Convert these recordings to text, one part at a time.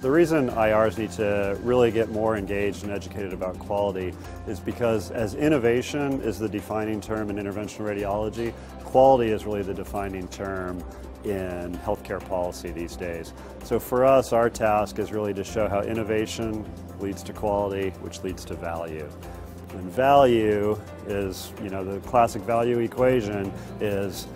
The reason IRs need to really get more engaged and educated about quality is because as innovation is the defining term in interventional radiology, quality is really the defining term in healthcare policy these days. So for us, our task is really to show how innovation leads to quality, which leads to value. And value is, you know, the classic value equation is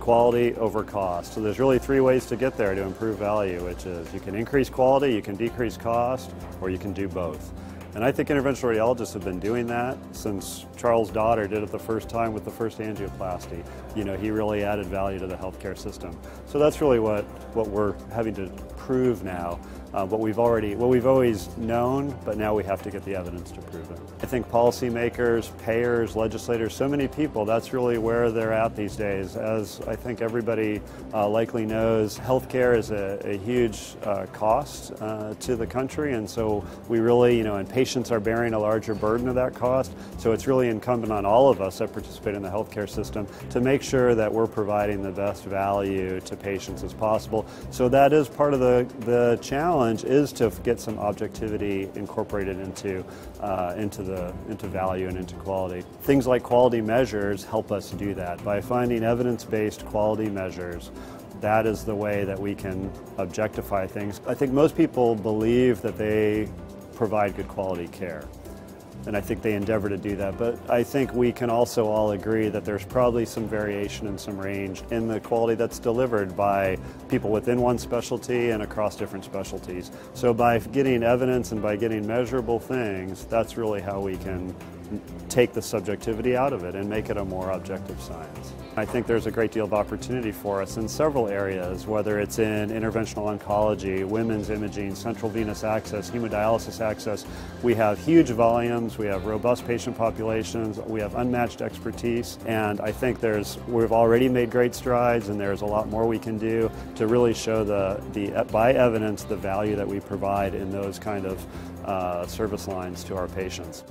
quality over cost. So there's really three ways to get there to improve value, which is you can increase quality, you can decrease cost, or you can do both. And I think interventional radiologists have been doing that since Charles Dotter did it the first time with the first angioplasty. You know, he really added value to the healthcare system. So that's really what, what we're having to prove now uh, what we've already, what we've always known, but now we have to get the evidence to prove it. I think policymakers, payers, legislators, so many people, that's really where they're at these days. As I think everybody uh, likely knows, healthcare is a, a huge uh, cost uh, to the country, and so we really, you know, and patients are bearing a larger burden of that cost. So it's really incumbent on all of us that participate in the healthcare system to make sure that we're providing the best value to patients as possible. So that is part of the, the challenge challenge is to get some objectivity incorporated into, uh, into, the, into value and into quality. Things like quality measures help us do that. By finding evidence-based quality measures, that is the way that we can objectify things. I think most people believe that they provide good quality care and I think they endeavor to do that. But I think we can also all agree that there's probably some variation and some range in the quality that's delivered by people within one specialty and across different specialties. So by getting evidence and by getting measurable things, that's really how we can take the subjectivity out of it and make it a more objective science. I think there's a great deal of opportunity for us in several areas, whether it's in interventional oncology, women's imaging, central venous access, hemodialysis access. We have huge volumes, we have robust patient populations, we have unmatched expertise, and I think there's, we've already made great strides and there's a lot more we can do to really show the, the by evidence the value that we provide in those kind of uh, service lines to our patients.